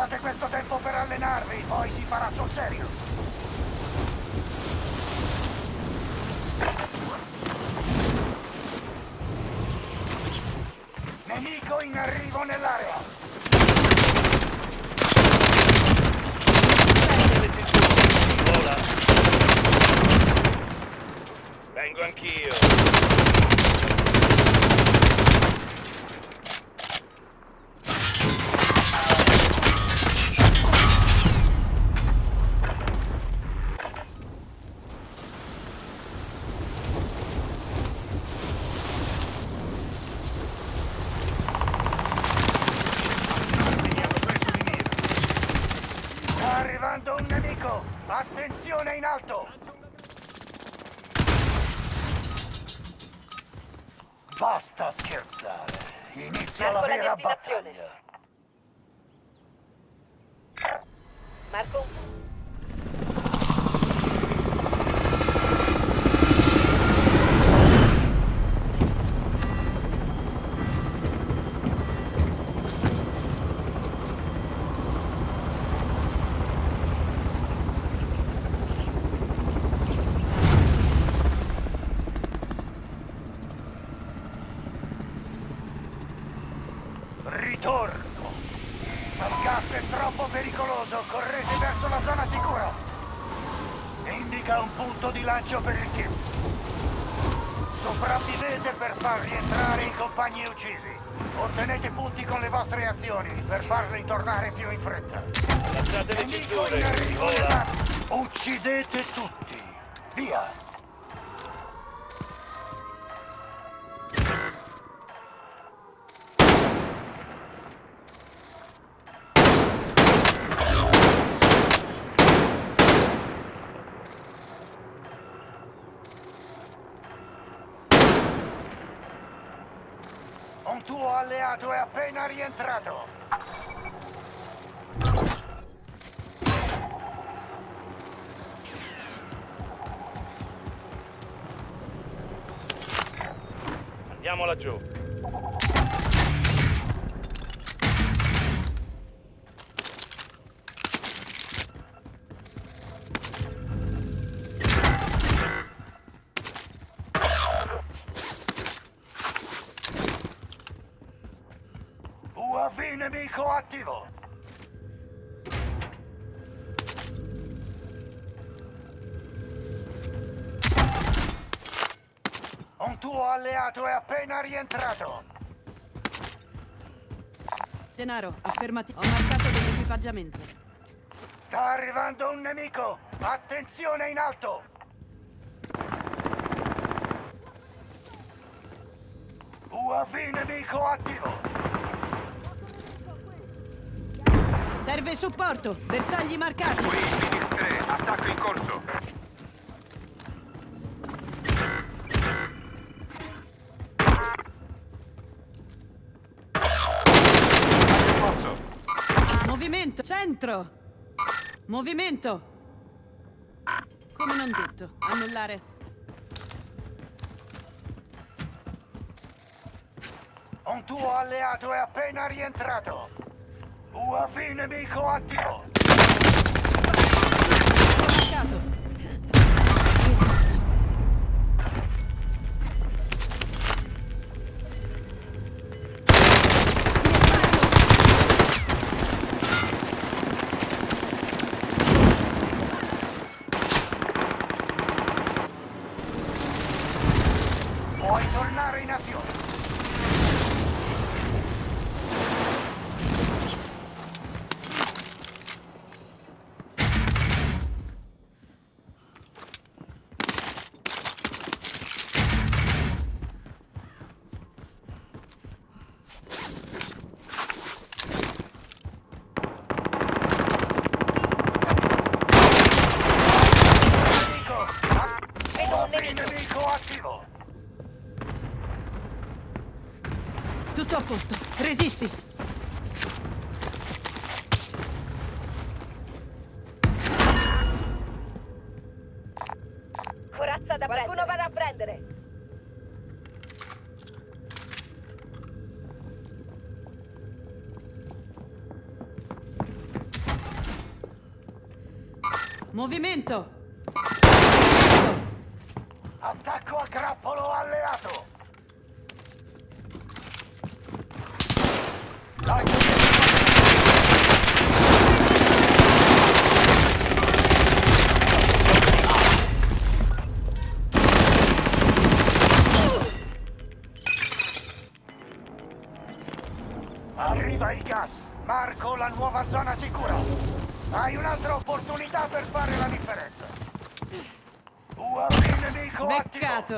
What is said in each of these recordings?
Usate questo tempo per allenarvi, poi si farà sul serio. Nemico in arrivo nell'area. Vengo anch'io. Mi hanno preso di mira. Sta arrivando un nemico. Attenzione in alto. Basta scherzare. Inizia la Marco la vera destinazione. battaglia. Marco? Ritorno. Il gas è troppo pericoloso. Correte verso la zona sicura. Indica un punto di lancio per il team. Sopravvivete per far rientrare i compagni uccisi. Ottenete punti con le vostre azioni per farli tornare più in fretta. Lasciate le in cinture. arrivo Uccidete tutti. Via. Un alleato è appena rientrato. Andiamo laggiù. Tuo alleato è appena rientrato. Denaro, affermati. Ho marcato dell'equipaggiamento. Sta arrivando un nemico. Attenzione in alto. UAV nemico attivo. Serve supporto. Bersagli marcati. Movimento. Centro. Movimento. Come non detto. Annullare. Un tuo alleato è appena rientrato. UAV nemico attivo. Movimento!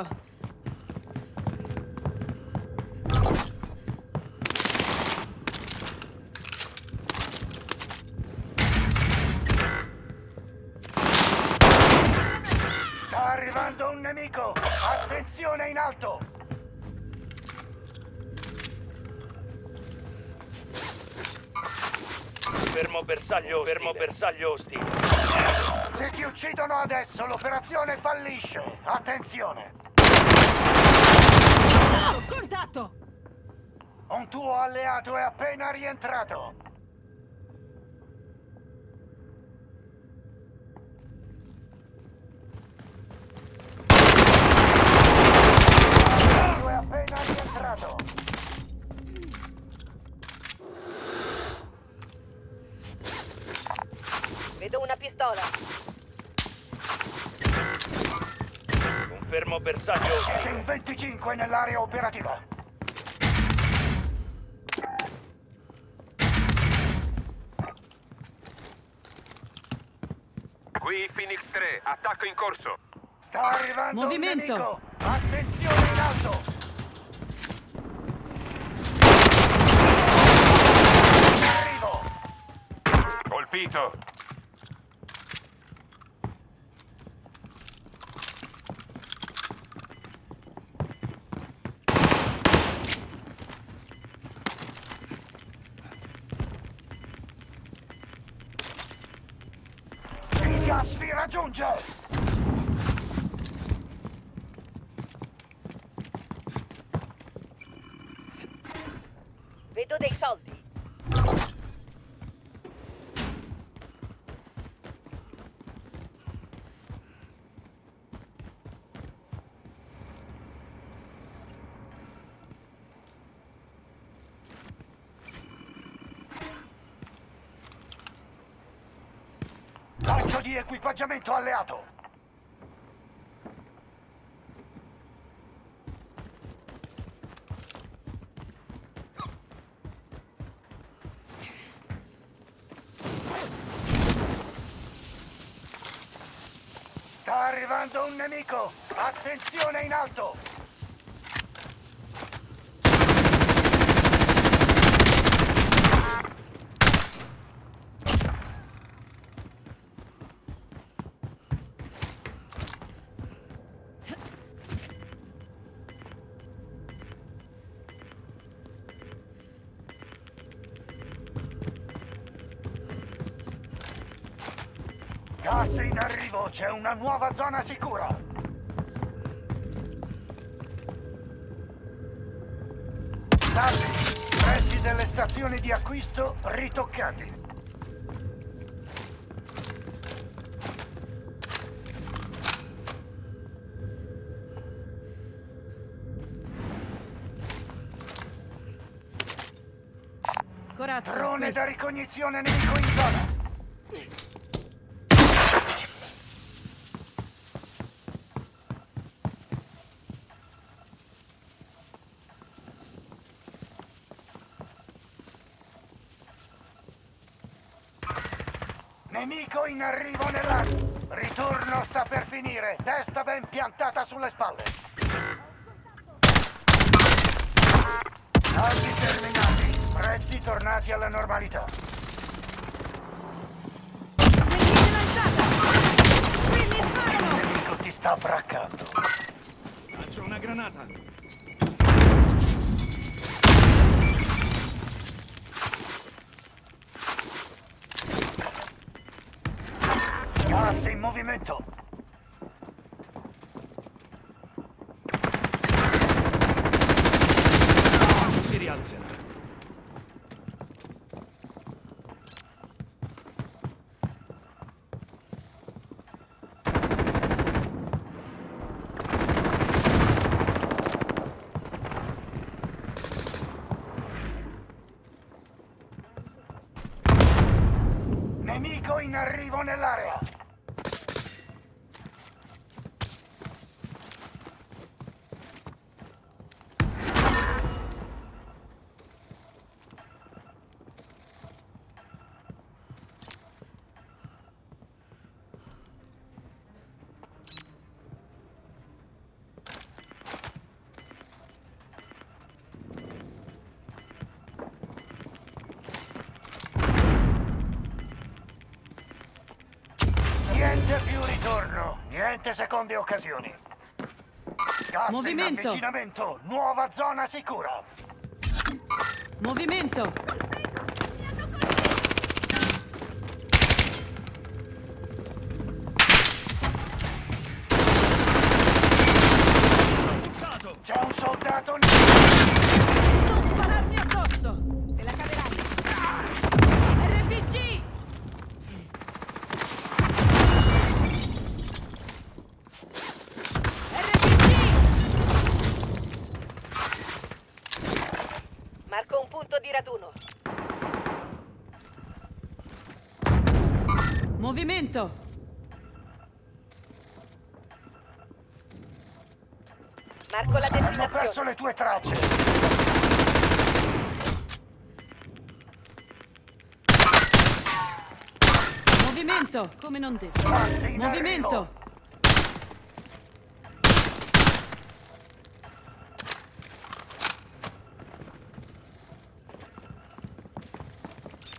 Beccato! Sta arrivando un nemico! Attenzione in alto! Fermo bersaglio, fermo bersaglio ostile. Se ti uccidono adesso l'operazione fallisce! Attenzione! Contatto! Un tuo alleato è appena rientrato! Alleato è appena rientrato! Vedo una pistola. Un fermo bersaglio Siete in 25 nell'area operativa! Qui Phoenix 3, attacco in corso. Sta arrivando Movimento. un nemico! Attenzione in alto! Arrivo! Colpito. Gas Lancio di equipaggiamento alleato! Sta arrivando un nemico! Attenzione in alto! Gas in arrivo, c'è una nuova zona sicura! Salvi, prezzi delle stazioni di acquisto ritoccati. Corazzo, Drone qui. da ricognizione nemico in zona. Nemico in arrivo nell'area. Ritorno sta per finire. Testa ben piantata sulle spalle. Saldi terminati. Prezzi tornati alla normalità. Precisione lanciata! Qui mi Il sparano! nemico ti sta braccando. Lancio una granata. movimento! Si rialzano. Nemico in arrivo nell'area! Ritorno, niente seconde occasioni. Gas Movimento. in avvicinamento, nuova zona sicura. Movimento! Buttato! C'è un soldato Non spararmi addosso! Te la caverai! RPG! RPG! Marco un punto di raduno. Movimento! Marco la Hanno perso destinazione. le tue tracce. Movimento! Come non detto. Movimento!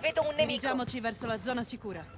Vedo un nemico. Dirigiamoci verso la zona sicura.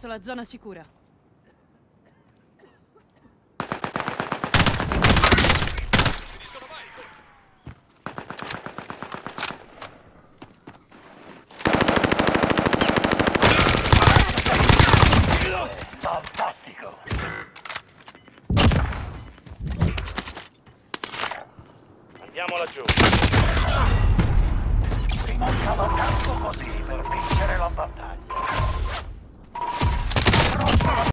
Verso la zona sicura.